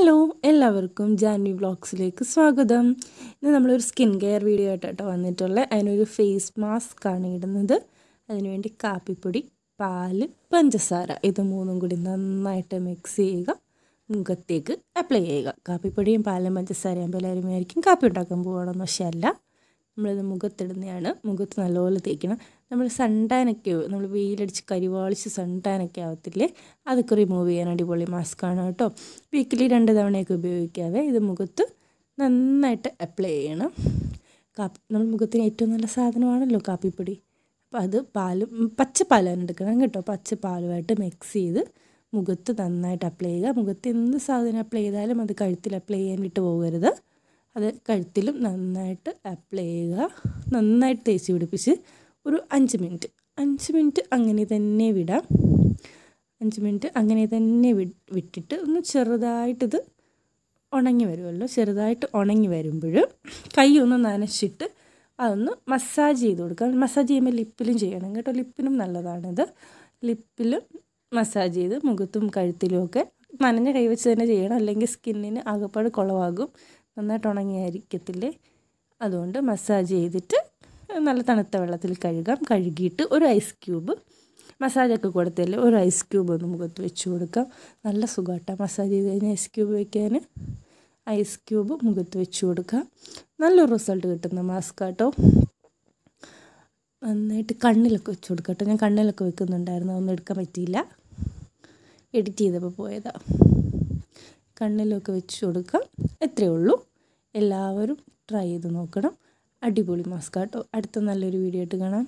Hello എല്ലാവർക്കും ജാൻവി വ്ളോഗ്സിലേക്ക് സ്വാഗതം. ഇന്ന് നമ്മളൊരു സ്കിൻ കെയർ വീഡിയോ ആയിട്ടോ വന്നിട്ടുള്ളത്. അതിനൊരു ഫേസ് മാസ്ക് ആണ് ഇടുന്നത്. അതിനുവേണ്ടി കാപ്പിപ്പൊടി പാൽ പഞ്ചസാര. ഇത് മൂന്നും കൂടി നന്നായിട്ട് മിക്സ് ചെയ്യുക. മുഖത്തേക്ക് അപ്ലൈ ചെയ്യുക. കാപ്പിപ്പൊടിയും പാലും പഞ്ചസാരയും പോലെ എല്ലാവരും ആയിരിക്കും കാപ്പി ഉണ്ടാക്കാൻ പോകണമെന്ന് പക്ഷേ അല്ല. നമ്മളിത് മുഖത്തിടുന്നതാണ് മുഖത്ത് നല്ലപോലെ തേക്കണം. നമ്മൾ സൺടാനൊക്കെ നമ്മൾ വെയിലടിച്ച് കരിവാളിച്ച് സൺടാനൊക്കെ ആവത്തില്ലേ അതൊക്കെ റിമൂവ് ചെയ്യാൻ അടിപൊളി മാസ്കാണ് കേട്ടോ. വീക്കിലി രണ്ട് തവണയൊക്കെ ഉപയോഗിക്കാതെ ഇത് മുഖത്ത് നന്നായിട്ട് അപ്ലൈ ചെയ്യണം. കാപ്പി നമ്മൾ മുഖത്തിന് ഏറ്റവും നല്ല സാധനമാണല്ലോ കാപ്പിപ്പൊടി. അപ്പോൾ അത് പാലും പച്ചപ്പാലാണ് എടുക്കണം കേട്ടോ. പച്ചപ്പാലുമായിട്ട് മിക്സ് ചെയ്ത് മുഖത്ത് നന്നായിട്ട് അപ്ലൈ ചെയ്യുക. മുഖത്ത് എന്ത് സാധനം അപ്ലൈ ചെയ്താലും അത് കഴുത്തിൽ അപ്ലൈ ചെയ്യാൻ വിട്ട് പോകരുത്. അത് കഴുത്തിലും നന്നായിട്ട് അപ്ലൈ ചെയ്യുക. നന്നായിട്ട് തേച്ച് പിടിപ്പിച്ച് ഒരു അഞ്ച് മിനിറ്റ് അഞ്ച് മിനിറ്റ് അങ്ങനെ തന്നെ വിടാം. അഞ്ച് മിനിറ്റ് അങ്ങനെ തന്നെ വിട്ടിട്ട് ഒന്ന് ചെറുതായിട്ടിത് ഉണങ്ങി വരുമല്ലോ. ചെറുതായിട്ട് ഉണങ്ങി വരുമ്പോൾ കൈ ഒന്ന് നനച്ചിട്ട് അതൊന്ന് മസാജ് ചെയ്ത് കൊടുക്കുക. മസാജ് ചെയ്യുമ്പോൾ ലിപ്പിലും ചെയ്യണം കേട്ടോ. ലിപ്പിനും നല്ലതാണിത്. ലിപ്പിലും മസാജ് ചെയ്ത് മുഖത്തും കഴുത്തിലും ഒക്കെ നനഞ്ഞ കൈവച്ച് തന്നെ ചെയ്യണം. അല്ലെങ്കിൽ സ്കിന്നിന് ആകപ്പാട് കുളവാകും. നന്നായിട്ട് ഉണങ്ങിയായിരിക്കത്തില്ലേ അതുകൊണ്ട് മസാജ് ചെയ്തിട്ട് നല്ല തണുത്ത വെള്ളത്തിൽ കഴുകാം. കഴുകിയിട്ട് ഒരു ഐസ് ക്യൂബ് മസാജൊക്കെ കൊടുത്തല്ലേ ഒരു ഐസ് ക്യൂബ് ഒന്ന് മുഖത്ത് വെച്ച് കൊടുക്കാം. നല്ല സുഖമായിട്ടാണ് മസാജ് ചെയ്ത് കഴിഞ്ഞാൽ ഐസ് ക്യൂബ് വയ്ക്കാൻ ഐസ് ക്യൂബ് മുഖത്ത് വെച്ച് കൊടുക്കാം. നല്ലൊരു റിസൾട്ട് കിട്ടുന്ന മാസ്ക് കേട്ടോ നന്നായിട്ട് കണ്ണിലൊക്കെ വെച്ച് കൊടുക്കാം കേട്ടോ ഞാൻ കണ്ണിലൊക്കെ വെക്കുന്നുണ്ടായിരുന്നു അതൊന്നും എടുക്കാൻ പറ്റിയില്ല. എഡിറ്റ് ചെയ്തപ്പോൾ പോയതാണ് കണ്ണിലൊക്കെ വെച്ച് കൊടുക്കാം. എത്രയേ ഉള്ളൂ. എല്ലാവരും ട്രൈ ചെയ്ത് നോക്കണം. അടിപൊളി മാസ്ക് കേട്ടോ അടുത്ത നല്ലൊരു വീഡിയോ ആയിട്ട് കാണാം.